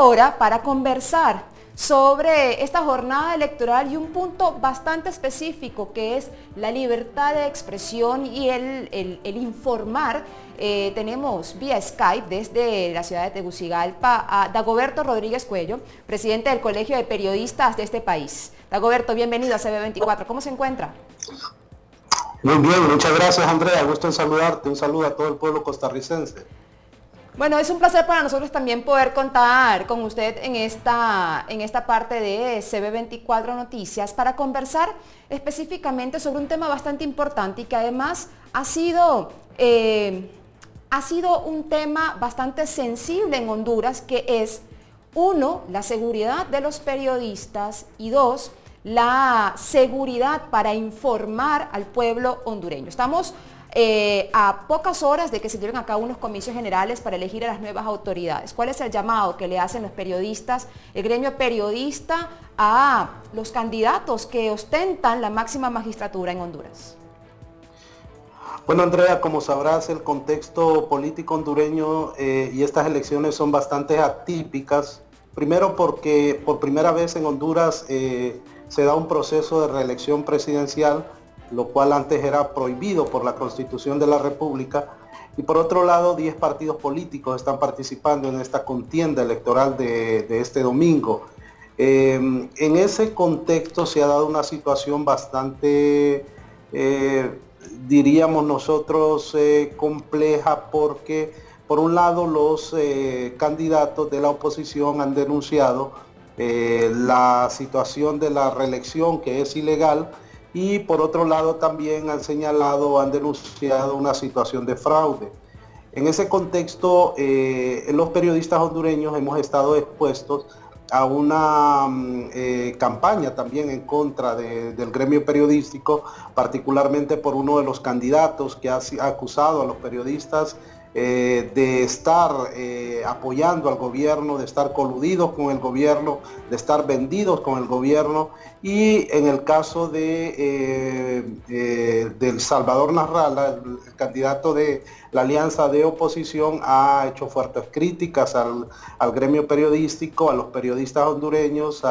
ahora para conversar sobre esta jornada electoral y un punto bastante específico que es la libertad de expresión y el, informar. Eh, tenemos vía Skype desde la ciudad de Tegucigalpa a Dagoberto Rodríguez Cuello, presidente del Colegio de Periodistas de este país. Dagoberto, bienvenido a CB24. ¿Cómo se encuentra? Muy bien, muchas gracias Andrea. Gusto en saludarte. Un saludo a todo el pueblo costarricense. Bueno, es un placer para nosotros también poder contar con usted en esta, en esta parte de CB24 Noticias para conversar específicamente sobre un tema bastante importante y que además ha sido, eh, ha sido un tema bastante sensible en Honduras, que es, uno, la seguridad de los periodistas y dos, la seguridad para informar al pueblo hondureño. Estamos eh, a pocas horas de que se lleven a cabo unos comicios generales para elegir a las nuevas autoridades. ¿Cuál es el llamado que le hacen los periodistas, el gremio periodista, a los candidatos que ostentan la máxima magistratura en Honduras? Bueno, Andrea, como sabrás, el contexto político hondureño eh, y estas elecciones son bastante atípicas. Primero porque por primera vez en Honduras eh, se da un proceso de reelección presidencial lo cual antes era prohibido por la Constitución de la República. Y por otro lado, 10 partidos políticos están participando en esta contienda electoral de, este domingo. Em, en ese contexto se ha dado una situación bastante, eh, diríamos nosotros, eh, compleja porque por un lado los eh, candidatos de la oposición han denunciado la situación de la reelección que es ilegal y por otro lado también han señalado, han denunciado una situación de fraude. En ese contexto, eh, los periodistas hondureños hemos estado expuestos a una mm, eh, campaña también en contra del gremio periodístico, particularmente por uno de los candidatos que ha acusado a los periodistas eh, de estar eh, apoyando al gobierno, de estar coludidos con el gobierno, de estar vendidos con el gobierno. Y en el caso de eh, del Salvador Narrala, el, candidato de la alianza de oposición, ha hecho fuertes críticas al, gremio periodístico, a los periodistas hondureños,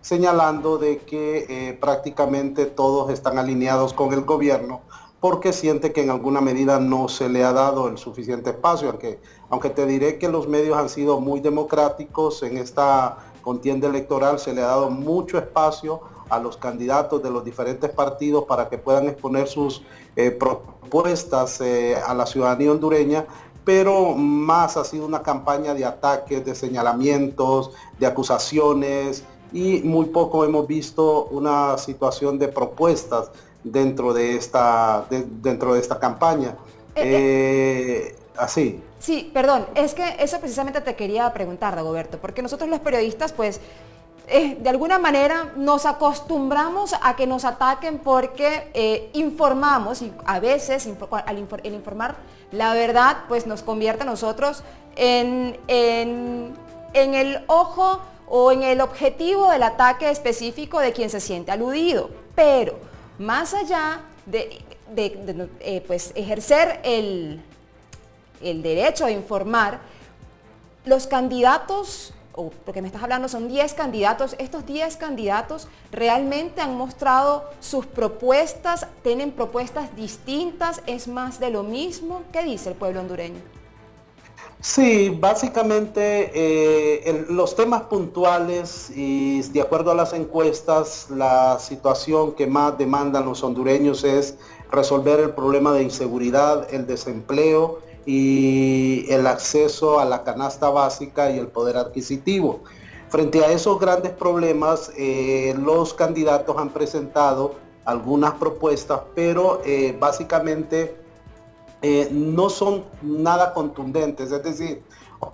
señalando de que prácticamente todos están alineados con el gobierno porque siente que en alguna medida no se le ha dado el suficiente espacio, aunque, aunque te diré que los medios han sido muy democráticos en esta contienda electoral, se le ha dado mucho espacio a los candidatos de los diferentes partidos para que puedan exponer sus eh, propuestas eh, a la ciudadanía hondureña, pero más ha sido una campaña de ataques, de señalamientos, de acusaciones y muy poco hemos visto una situación de propuestas dentro de esta, dentro de esta campaña. Eh, eh, así. Sí, perdón, es que eso precisamente te quería preguntar, Dagoberto, porque nosotros los periodistas, pues, eh, de alguna manera nos acostumbramos a que nos ataquen porque informamos y a veces al el informar la verdad, pues nos convierte a nosotros en, en, en el ojo o en el objetivo del ataque específico de quien se siente aludido. Pero más allá de, eh, pues, ejercer el, el derecho a informar, los candidatos o porque me estás hablando son 10 candidatos, estos 10 candidatos realmente han mostrado sus propuestas, tienen propuestas distintas, es más de lo mismo. ¿Qué dice el pueblo hondureño? Sí, básicamente eh, los temas puntuales y de acuerdo a las encuestas, la situación que más demandan los hondureños es resolver el problema de inseguridad, el desempleo y el acceso a la canasta básica y el poder adquisitivo. Frente a esos grandes problemas, eh, los candidatos han presentado algunas propuestas, pero eh, básicamente eh, no son nada contundentes, es decir,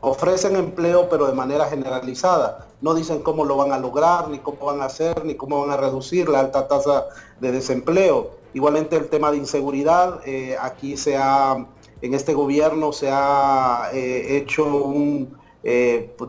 ofrecen empleo pero de manera generalizada. No dicen cómo lo van a lograr, ni cómo van a hacer, ni cómo van a reducir la alta tasa de desempleo. Igualmente el tema de inseguridad, eh, aquí se ha, en este gobierno se ha eh, hecho un,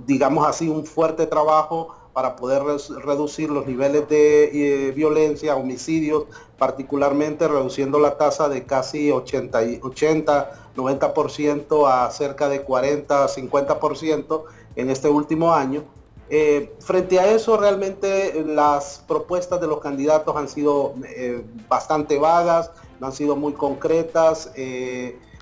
digamos así, un fuerte trabajo para poder reducir los niveles de eh, violencia, homicidios, particularmente reduciendo la tasa de casi 80, 80 90% a cerca de 40, 50% en este último año. Eh, frente a eso, realmente las propuestas de los candidatos han sido eh, bastante vagas, no han sido muy concretas.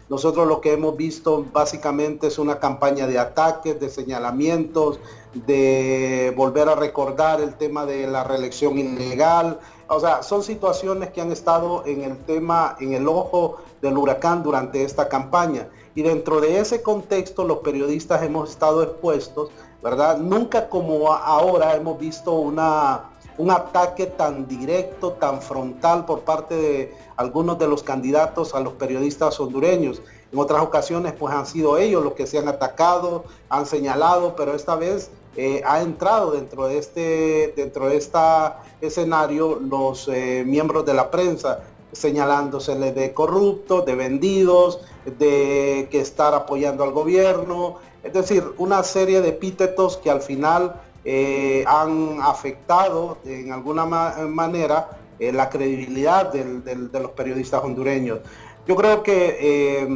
Nosotros lo que hemos visto básicamente es una campaña de ataques, de señalamientos, de volver a recordar el tema de la reelección ilegal. O sea, son situaciones que han estado en el tema, en el ojo del huracán durante esta campaña. Y dentro de ese contexto los periodistas hemos estado expuestos, ¿verdad? Nunca como ahora hemos visto una, un ataque tan directo, tan frontal por parte de algunos de los candidatos a los periodistas hondureños. En otras ocasiones pues han sido ellos los que se han atacado, han señalado, pero esta vez eh, ha entrado dentro de este dentro de esta escenario los eh, miembros de la prensa señalándosele de corruptos, de vendidos, de que estar apoyando al gobierno, es decir, una serie de epítetos que al final eh, han afectado en alguna manera eh, la credibilidad de los periodistas hondureños. Yo creo que eh,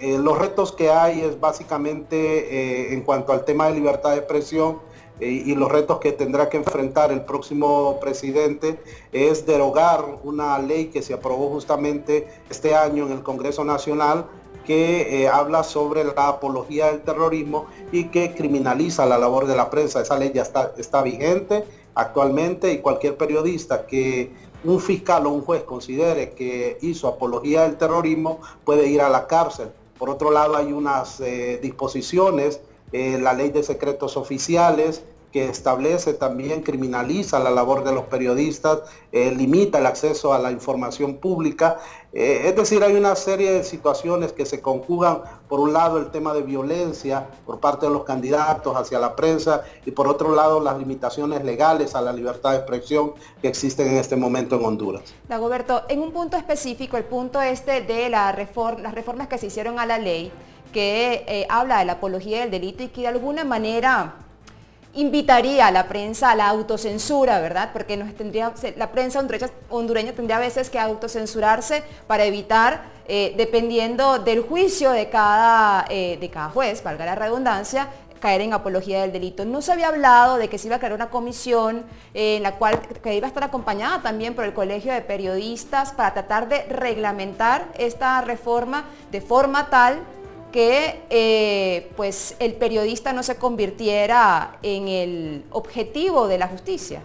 eh, los retos que hay es básicamente en cuanto al tema de libertad de expresión y los retos que tendrá que enfrentar el próximo presidente es derogar una ley que se aprobó justamente este año en el Congreso Nacional que habla sobre la apología del terrorismo y que criminaliza la labor de la prensa. Esa ley ya está, está vigente actualmente y cualquier periodista que un fiscal o un juez considere que hizo apología del terrorismo, puede ir a la cárcel. Por otro lado, hay unas eh, disposiciones, eh, la ley de secretos oficiales, que establece también, criminaliza la labor de los periodistas, eh, limita el acceso a la información pública. Eh, es decir, hay una serie de situaciones que se conjugan, por un lado el tema de violencia por parte de los candidatos hacia la prensa y por otro lado las limitaciones legales a la libertad de expresión que existen en este momento en Honduras. Dagoberto, en un punto específico, el punto este de la las reformas que se hicieron a la ley, que eh, habla de la apología del delito y que de alguna manera invitaría a la prensa a la autocensura, ¿verdad? Porque nos tendría, la prensa hondureña, tendría a veces que autocensurarse para evitar, eh, dependiendo del juicio de cada, eh, de cada juez, valga la redundancia, caer en apología del delito. No se había hablado de que se iba a crear una comisión eh, en la cual que iba a estar acompañada también por el Colegio de Periodistas para tratar de reglamentar esta reforma de forma tal que eh, pues el periodista no se convirtiera en el objetivo de la justicia.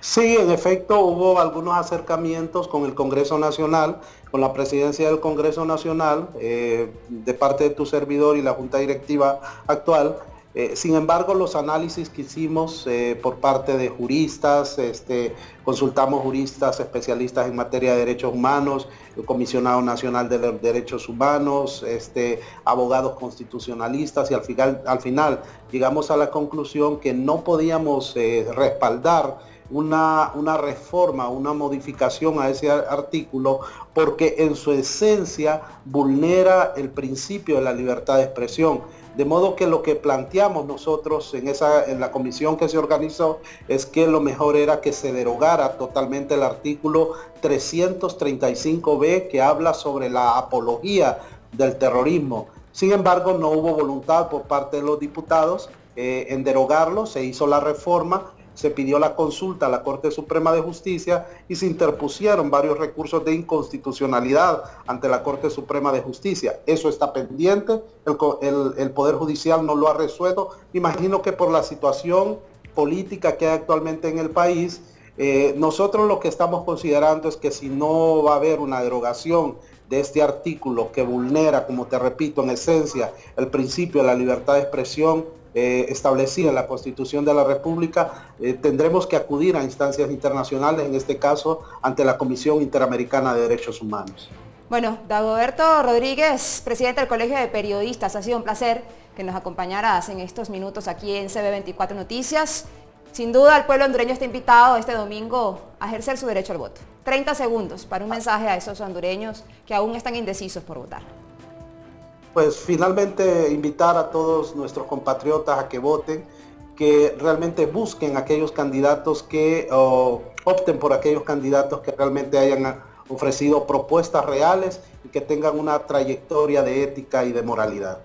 Sí, en efecto hubo algunos acercamientos con el Congreso Nacional, con la presidencia del Congreso Nacional, eh, de parte de tu servidor y la Junta Directiva actual, eh, sin embargo, los análisis que hicimos eh, por parte de juristas, este, consultamos juristas especialistas en materia de derechos humanos, el Comisionado Nacional de los Derechos Humanos, este, abogados constitucionalistas y al final, al final llegamos a la conclusión que no podíamos eh, respaldar una, una, reforma, una modificación a ese artículo, porque en su esencia vulnera el principio de la libertad de expresión. De modo que lo que planteamos nosotros en, esa, en la comisión que se organizó es que lo mejor era que se derogara totalmente el artículo 335b que habla sobre la apología del terrorismo. Sin embargo, no hubo voluntad por parte de los diputados eh, en derogarlo, se hizo la reforma se pidió la consulta a la Corte Suprema de Justicia y se interpusieron varios recursos de inconstitucionalidad ante la Corte Suprema de Justicia. Eso está pendiente, el, Poder Judicial no lo ha resuelto. Imagino que por la situación política que hay actualmente en el país, eh, nosotros lo que estamos considerando es que si no va a haber una derogación de este artículo que vulnera, como te repito, en esencia, el principio de la libertad de expresión, eh, establecida en la Constitución de la República, eh, tendremos que acudir a instancias internacionales, en este caso ante la Comisión Interamericana de Derechos Humanos. Bueno, Dagoberto Rodríguez, presidente del Colegio de Periodistas, ha sido un placer que nos acompañaras en estos minutos aquí en CB24 Noticias. Sin duda el pueblo hondureño está invitado este domingo a ejercer su derecho al voto. 30 segundos para un mensaje a esos hondureños que aún están indecisos por votar pues finalmente invitar a todos nuestros compatriotas a que voten, que realmente busquen aquellos candidatos que opten por aquellos candidatos que realmente hayan ofrecido propuestas reales y que tengan una trayectoria de ética y de moralidad.